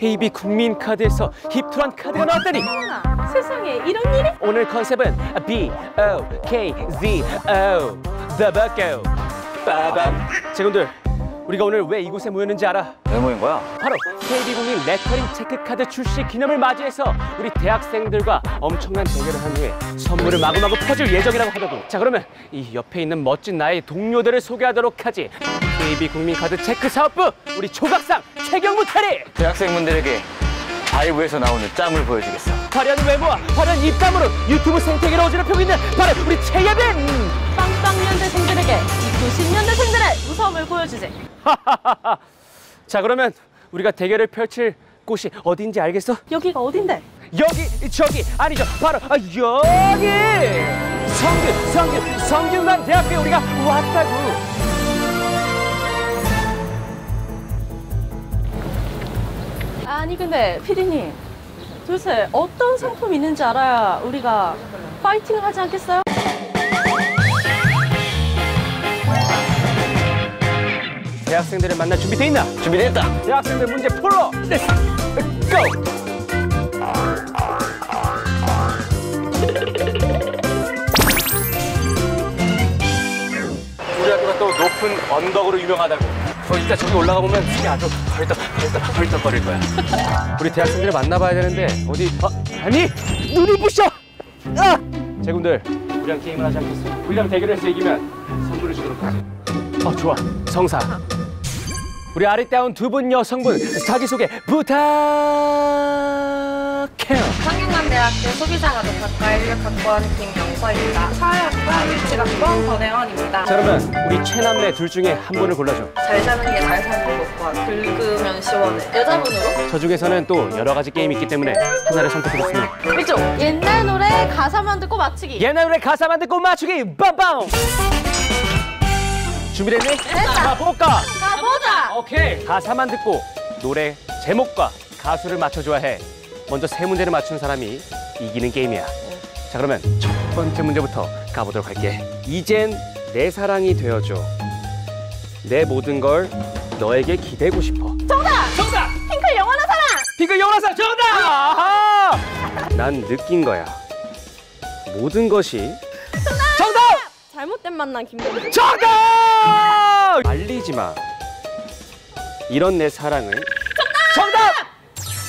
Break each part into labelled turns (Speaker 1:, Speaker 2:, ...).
Speaker 1: KB 국민카드에서 힙트한 카드가 나왔다니.
Speaker 2: 세상에 이런 일이?
Speaker 1: 오늘 컨셉은 B O K Z O. The Bucko. 빠밤. 제군들 우리가 오늘 왜 이곳에 모였는지 알아?
Speaker 3: 왜 모인 거야?
Speaker 1: 바로 KB국민 레터링 체크카드 출시 기념을 맞이해서 우리 대학생들과 엄청난 대결을 한 후에 선물을 마구마구 퍼줄 예정이라고 하더군 자 그러면 이 옆에 있는 멋진 나의 동료들을 소개하도록 하지 KB국민카드 체크 사업부 우리 조각상 최경무 탈이
Speaker 3: 대학생분들에게 아이브에서 나오는 짬을 보여주겠어.
Speaker 1: 화려한 외모와 화려한 입담으로 유튜브 생태계를 어지럽히고 있는 바로 우리 최예빈
Speaker 2: 빵빵년대생들에게 이 90년대생들의 보여주지.
Speaker 1: 자 그러면 우리가 대결을 펼칠 곳이 어딘지 알겠어?
Speaker 2: 여기가 어딘데?
Speaker 1: 여기 저기 아니죠 바로 아, 여기 성균 성균 성균관 대학교에 우리가 왔다고
Speaker 2: 아니 근데 피디님 도대체 어떤 상품이 있는지 알아야 우리가 파이팅을 하지 않겠어요?
Speaker 1: 대학생들을 만날 준비돼 있나?
Speaker 3: 준비됐다.
Speaker 1: 대학생들 문제 풀어 let's go! 우리 학교가 또 높은 언덕으로 유명하다고 어, 이따 저기 올라가 보면 숨이 아주 벌떡 벌떡 벌떡 거릴 거야 우리 대학생들을 만나봐야 되는데 어디 어, 아니 눈이 부셔 아! 제군들 우리랑 게임을 하지 않겠어? 우리랑 대결해서 이기면 선물을 주도록 하지 어 좋아 성사 우리 아리따운 두 분 여성분 자기소개 부탁해요.
Speaker 4: 성균관대학교 소비자가 독학과 인력학번 김영서입니다. 사회학과 일지학번 권혜원입니다.
Speaker 1: 자 그러면 우리 최남매 둘 중에 한 분을 골라줘.
Speaker 4: 잘 사는 게 잘 사는 것과 긁으면 시원해. 여자분으로?
Speaker 1: 저 중에서는 또 여러 가지 게임이 있기 때문에 하나를 선택해봤습니다.
Speaker 2: 이쪽 옛날 노래 가사만 듣고 맞추기.
Speaker 1: 옛날 노래 가사만 듣고 맞추기 빰빰! 준비됐니? 자 볼까?
Speaker 2: 가보자.
Speaker 1: 오케이. 가사만 듣고 노래 제목과 가수를 맞춰줘야 해. 먼저 세 문제를 맞춘 사람이 이기는 게임이야. 자 그러면 첫 번째 문제부터 가보도록 할게. 이젠 내 사랑이 되어줘. 내 모든 걸 너에게 기대고 싶어.
Speaker 2: 정답.
Speaker 1: 정답!
Speaker 2: 핑클 영원한 사랑.
Speaker 1: 핑크 영화사 정답! 아하! 난 느낀 거야. 모든 것이 정답!
Speaker 2: 잘못된 만남 김동준.
Speaker 1: 정답! 알리지 마. 이런 내 사랑을 정답!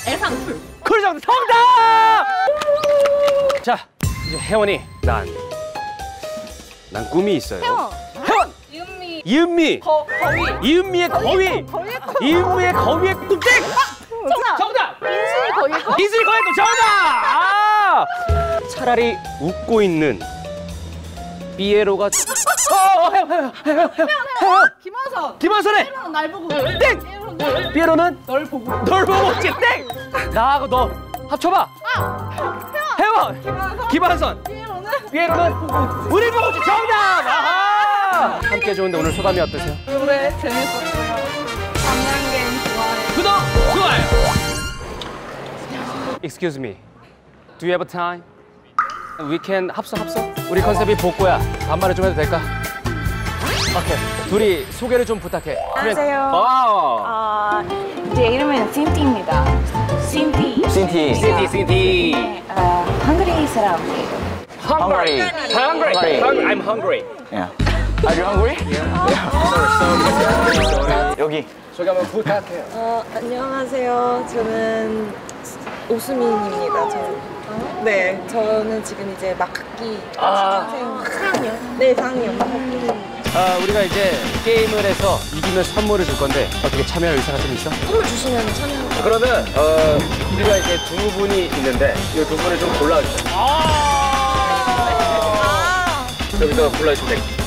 Speaker 2: 애상풀.
Speaker 1: 쿨 정답! 정답! 자, 이제 혜원이 난. 난 꿈이 있어요.
Speaker 2: 형.
Speaker 1: 혜원!
Speaker 4: 이은미
Speaker 1: 이은미!
Speaker 2: 거 거위.
Speaker 1: 이은미의 거위!
Speaker 2: 거위의 거.
Speaker 1: 이은미의 거위의 꿈땡!
Speaker 2: 정답.
Speaker 1: 정답!
Speaker 2: 인순이 거위의 거.
Speaker 1: 이슬 거의 또 정답! 아! 차라리 웃고 있는 어, 어, 혜원, 혜원, 혜원.
Speaker 2: 김하선.
Speaker 1: 김한선의
Speaker 2: 날 보고.
Speaker 1: 땡! 삐에로는
Speaker 2: 널 보고.
Speaker 1: 널 보고 있지 땡! 나하고 너 합쳐봐 혜원 김한선 삐에로는 우리 보고 있지 정답 아하! 함께 좋은데 오늘 소감이 어떠세요?
Speaker 4: 노래 재밌었고요. 강남 게임 좋아해요.
Speaker 1: 구독 좋아요 Excuse me Do you have time? We can 합성 합성 우리 컨셉이 복고야 반말을 좀 해도 될까? 오케이 둘이 소개를 좀 부탁해
Speaker 5: 안녕하세요.
Speaker 1: 아
Speaker 5: 아, 제 이름은 신티입니다. 신티.
Speaker 3: 신티.
Speaker 1: 신티 신티
Speaker 5: 아, 헝그리 사람이에요.
Speaker 1: Hungry. Hungry.
Speaker 3: Hungry.
Speaker 1: I'm hungry.
Speaker 3: Yeah. Are you hungry? Yeah. 여기.
Speaker 1: 소개 한번 부탁해요.
Speaker 6: 어, 안녕하세요. 저는 오수민입니다. 저는. 네, 저는 지금 이제 막 학기
Speaker 1: 아.
Speaker 6: 취준생 4학년. 네, 4학년 막 학기.
Speaker 1: 아, 우리가 이제 게임을 해서 이기면 선물을 줄 건데 어떻게 참여할 의사가 좀 있어?
Speaker 6: 선물 주시면 참여하고.
Speaker 1: 그러면 어, 우리가 이제 두 분이 있는데 이 두 분을 좀 골라주세요. 아~ 여기서 골라주시면 되겠습니다.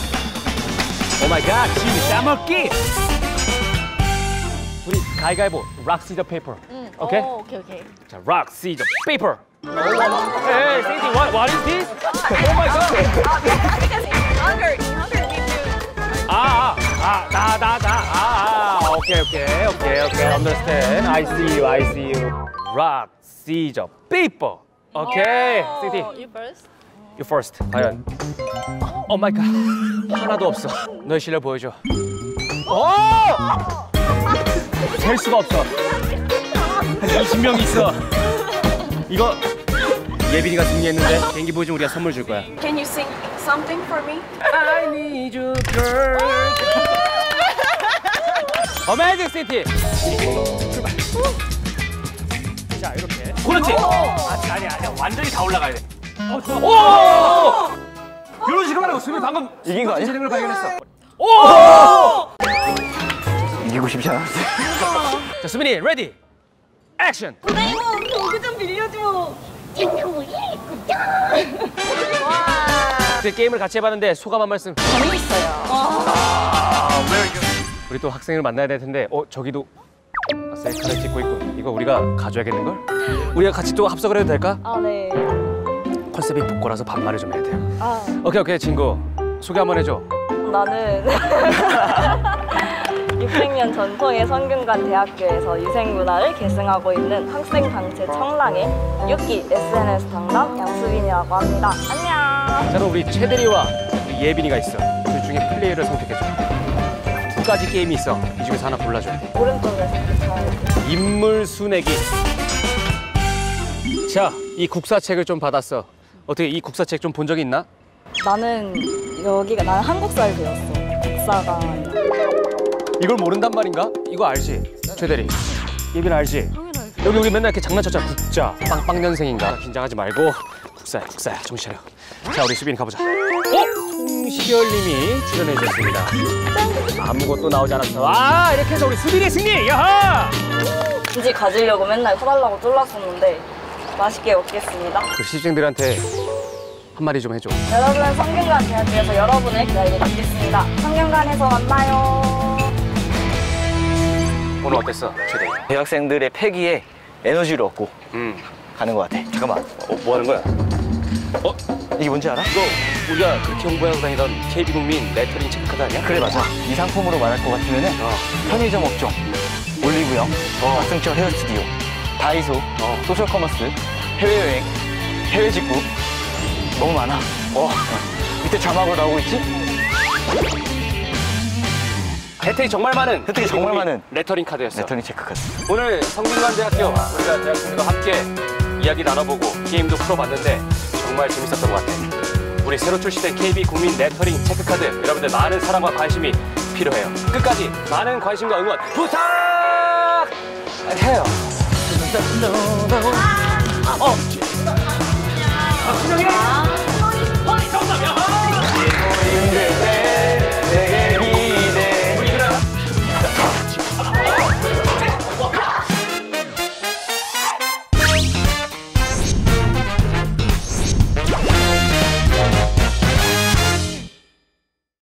Speaker 1: Oh my god, 지금 따먹기! 우리 가위가위보, 락, 시저, 페이퍼. 오케이?
Speaker 2: 어, 오케이 오케이.
Speaker 1: 자, 락, 시저, 페이퍼. Hey, Cindy, what, what is this? Oh my god! 아, 아, 아, 나, 나, 나. 아, 아, 오케이, 오케이, 오케이, 오케이. Understand. I see you, I see you. Rock, scissors, paper. 오케이, Cindy,
Speaker 2: You first.
Speaker 1: you first. 과연. 오 마이 갓. 하나도 없어. 너의 실력 보여줘. 오! 셀 수가 없어. 한 20명 있어. 이거 예빈이가 승리했는데 개인기 보여주면 우리가 선물 줄 거야.
Speaker 5: Can you sing something for me?
Speaker 1: I need you, girl. 어메이징 시티. 자 이렇게. 그렇지. 아니 아니 아니 완전히 다 올라가야 돼. 어, 좋아. 오! 이런 식으로 하라고 수빈 방금
Speaker 3: 이긴 거 아니야?
Speaker 1: 재능을 발견했어.
Speaker 3: 이기고 싶지 않았어요.
Speaker 1: 자 수빈이 ready. 액션. 그때 게임을 같이 해봤는데 소감 한 말씀.
Speaker 2: 재밌어요.
Speaker 1: 우리 또 학생을 만나야 될 텐데, 어 저기도 셀카를 찍고 있고 이거 우리가 가져야겠는 걸? 우리가 같이 또 합석을 해도 될까?
Speaker 2: 아, 네.
Speaker 1: 컨셉이 복고라서 반말을 좀 해야 돼요.
Speaker 2: 아,
Speaker 1: 오케이 오케이 친구 소개 한번 해줘.
Speaker 7: 나는 600년 전통의 성균관 대학교에서 유생문화를 계승하고 있는 학생단체 청랑의 6기 SNS 당당 양수빈이라고 합니다. 안녕!
Speaker 1: 자 그럼 우리 최대리와 우리 예빈이가 있어. 그 중에 플레이어를 선택해줘. 두 가지 게임이 있어. 이 중에서 하나 골라줘야 돼.
Speaker 7: 오른쪽에서 잘
Speaker 1: 인물 수내기. 자, 이 국사책을 좀 받았어. 어떻게 이 국사책 좀 본 적이 있나?
Speaker 7: 나는 여기가 나는 한국사를 배웠어. 국사가.
Speaker 1: 이걸 모른단 말인가? 이거 알지? 최대리. 예빈 알지? 여기 우리 맨날 이렇게 장난쳤잖아. 국자. 빵빵년생인가? 긴장하지 말고 국사야, 국사야. 정신 차려. 자, 우리 수빈이 가보자. 어? 송시열님이 출연해 주셨습니다. 아무것도 나오지 않았어. 아, 이렇게 해서 우리 수빈이 승리! 야하!
Speaker 7: 굳이 가지려고 맨날 사달라고 쫄랐었는데 맛있게 먹겠습니다.
Speaker 1: 그 시중들한테 한마디 좀 해줘.
Speaker 7: 여러분 성균관 대학교에서 여러분을 기다리고 있겠습니다. 성균관에서 만나요.
Speaker 1: 오늘 어땠어, 최대리?
Speaker 3: 대학생들의 패기에 에너지를 얻고
Speaker 1: 음.
Speaker 3: 가는 것 같아. 잠깐만.
Speaker 1: 어, 뭐 하는 거야?
Speaker 3: 이게 뭔지 알아?
Speaker 1: 이거 우리가 그렇게 홍보하고 다니던 KB국민 레터링 체크카드 아니야?
Speaker 3: 그래 맞아. 이 상품으로 말할 것 같으면 은
Speaker 1: 어.
Speaker 3: 편의점 업종, 올리브영, 박승철 헤어 스튜디오, 다이소, 소셜 커머스, 해외여행, 해외 직구 너무 많아. 어. 밑에 자막으로 나오고 있지?
Speaker 1: 혜택이 정말 많은
Speaker 3: 혜택이 정말 많은
Speaker 1: 레터링 카드였어.
Speaker 3: 레터링 체크 카드.
Speaker 1: 오늘 성균관대학교 우리가 대학생들과 함께 이야기 나눠보고 게임도 풀어봤는데 정말 재밌었던 것 같아. 우리 새로 출시된 KB 국민 레터링 체크 카드 여러분들 많은 사랑과 관심이 필요해요. 끝까지 많은 관심과 응원 부탁해요. 어. 아, 진영이.